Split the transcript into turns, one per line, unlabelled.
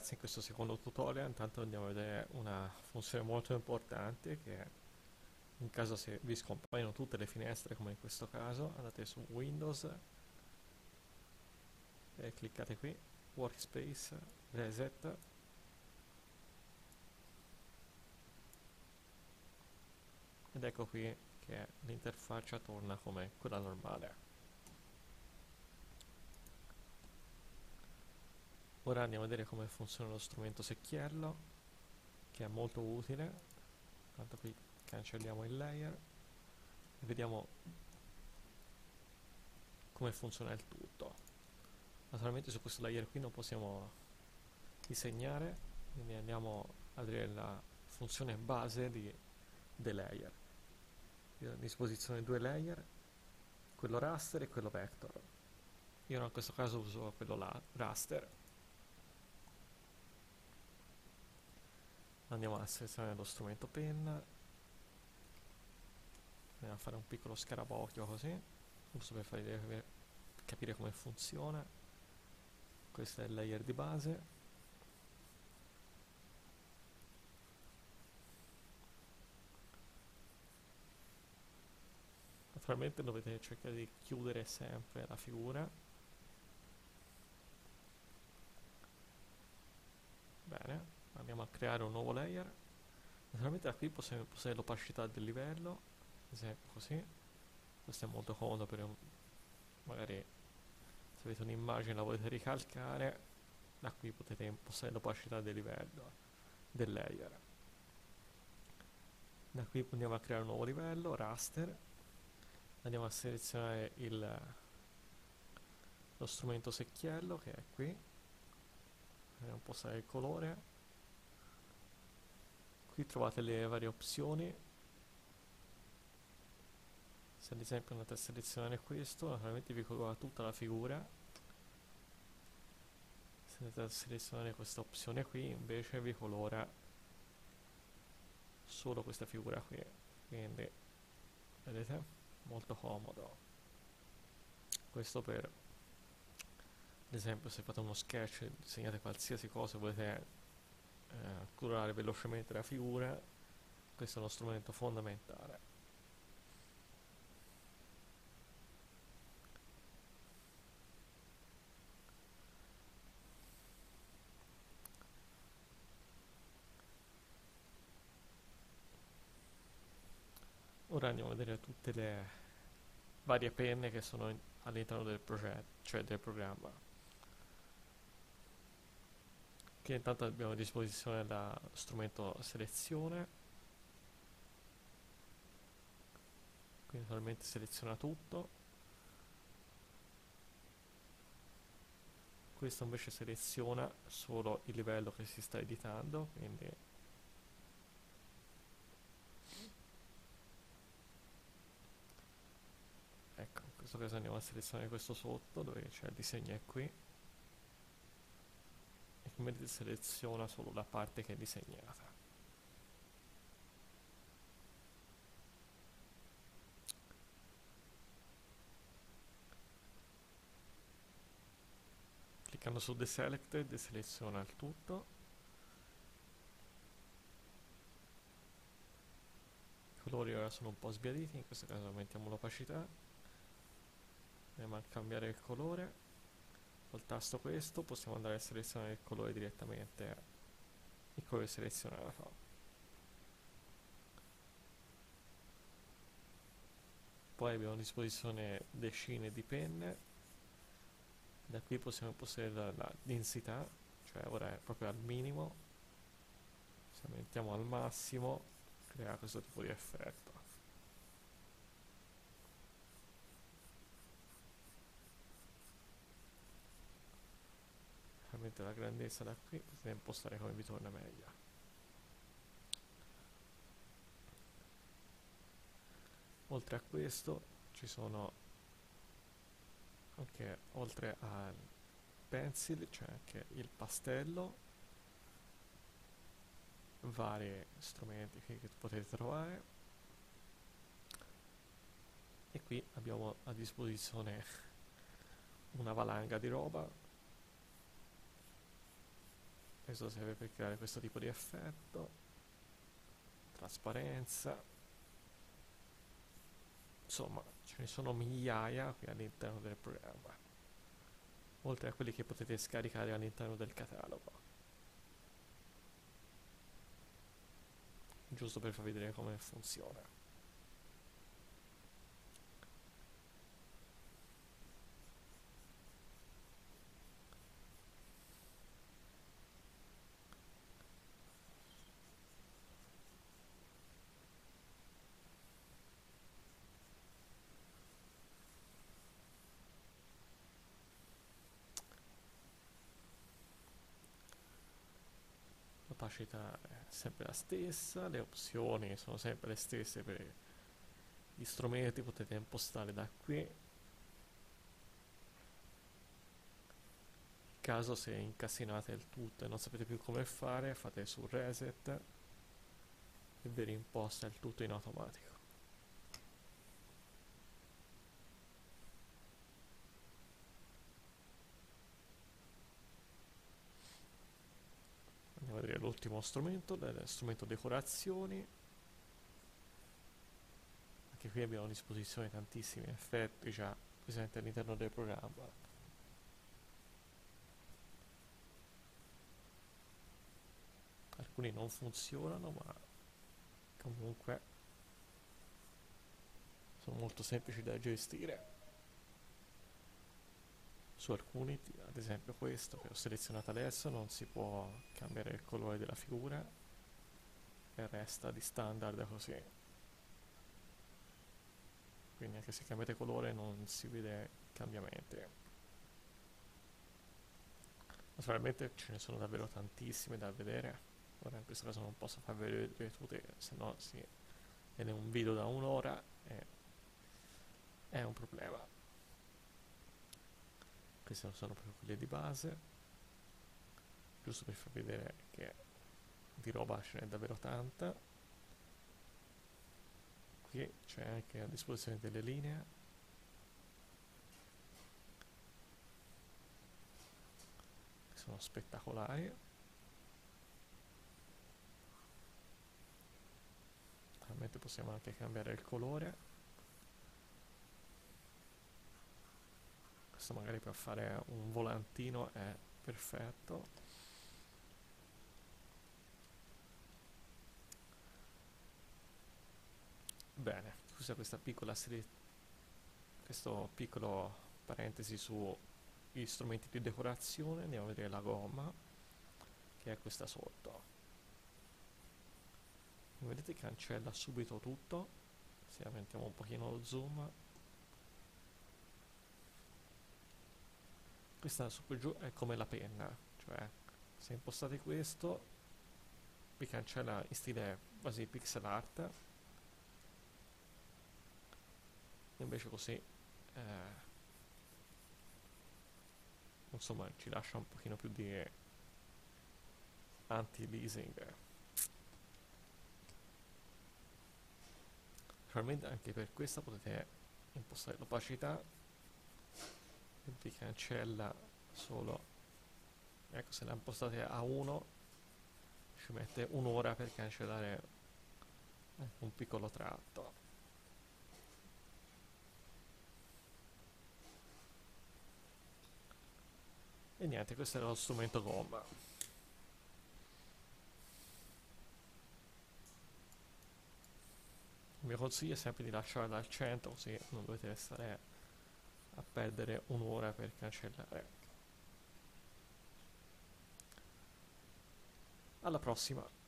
ragazzi in questo secondo tutorial intanto andiamo a vedere una funzione molto importante che in caso se vi scompaiono tutte le finestre come in questo caso andate su Windows e cliccate qui Workspace Reset. Ed ecco qui che l'interfaccia torna come quella normale Ora andiamo a vedere come funziona lo strumento secchiello, che è molto utile. Tanto qui cancelliamo il layer e vediamo come funziona il tutto. Naturalmente su questo layer qui non possiamo disegnare, quindi andiamo a vedere la funzione base di, dei layer. Io ho a disposizione due layer, quello raster e quello vector. Io in questo caso uso quello là, raster andiamo a selezionare lo strumento penna andiamo a fare un piccolo scarabocchio così giusto per farvi capire come funziona. Questo è il layer di base. Naturalmente dovete cercare di chiudere sempre la figura. Bene andiamo a creare un nuovo layer. Naturalmente da qui possiamo impostare l'opacità del livello ad esempio così. Questo è molto comodo per un, magari se avete un'immagine la volete ricalcare da qui potete impostare l'opacità del livello del layer. Da qui andiamo a creare un nuovo livello raster. Andiamo a selezionare il, lo strumento secchiello che è qui. Andiamo a impostare il colore qui trovate le varie opzioni. Se ad esempio andate a selezionare questo naturalmente vi colora tutta la figura. Se andate a selezionare questa opzione qui invece vi colora solo questa figura qui. Quindi vedete? Molto comodo. Questo per ad esempio se fate uno sketch disegnate qualsiasi cosa volete eh, curare velocemente la figura questo è uno strumento fondamentale. Ora andiamo a vedere tutte le varie penne che sono all'interno del progetto cioè del programma che intanto abbiamo a disposizione lo strumento selezione. Quindi naturalmente seleziona tutto. Questo invece seleziona solo il livello che si sta editando quindi ecco in questo caso andiamo a selezionare questo sotto dove c'è il disegno è qui come seleziona solo la parte che è disegnata. Cliccando su Deselected seleziona il tutto. I colori ora sono un po' sbiaditi, in questo caso aumentiamo l'opacità. Andiamo a cambiare il colore col tasto questo possiamo andare a selezionare il colore direttamente il colore selezionato. Poi abbiamo a disposizione decine di penne. Da qui possiamo la, la densità cioè ora è proprio al minimo. Se mettiamo al massimo crea questo tipo di effetto ovviamente la grandezza da qui potete impostare come vi torna meglio. Oltre a questo ci sono anche oltre al pencil c'è anche il pastello vari strumenti che potete trovare. E qui abbiamo a disposizione una valanga di roba questo serve per creare questo tipo di effetto. Trasparenza. Insomma ce ne sono migliaia qui all'interno del programma. Oltre a quelli che potete scaricare all'interno del catalogo. Giusto per far vedere come funziona capacità è sempre la stessa, le opzioni sono sempre le stesse per gli strumenti, potete impostare da qui. In caso se incasinate il tutto e non sapete più come fare, fate su reset e vi rimposta il tutto in automatico. Andiamo a vedere l'ultimo strumento, lo strumento decorazioni. Anche qui abbiamo a disposizione tantissimi effetti già presenti all'interno del programma. Alcuni non funzionano, ma comunque sono molto semplici da gestire su alcuni, ad esempio questo che ho selezionato adesso, non si può cambiare il colore della figura e resta di standard così. Quindi anche se cambiate colore non si vede cambiamenti. Naturalmente ce ne sono davvero tantissime da vedere. Ora in questo caso non posso farvi vedere tutte, se no si viene un video da un'ora e è un problema queste non sono proprio quelle di base giusto per farvi vedere che di roba ce n'è davvero tanta. Qui c'è anche a disposizione delle linee. Che sono spettacolari. Naturalmente possiamo anche cambiare il colore questo magari per fare un volantino è perfetto. Bene scusa questa piccola questo piccolo parentesi sugli strumenti di decorazione andiamo a vedere la gomma che è questa sotto. Vedete cancella subito tutto. Se aumentiamo un pochino lo zoom questa su giù è come la penna cioè se impostate questo vi cancella in stile quasi pixel art. Invece così eh, insomma ci lascia un pochino più di anti-leasing. Naturalmente anche per questa potete impostare l'opacità vi cancella solo ecco se la impostate a 1 ci mette un'ora per cancellare un piccolo tratto. E niente questo è lo strumento gomma. Il mio consiglio è sempre di lasciarla al centro così non dovete stare a perdere un'ora per cancellare. Alla prossima!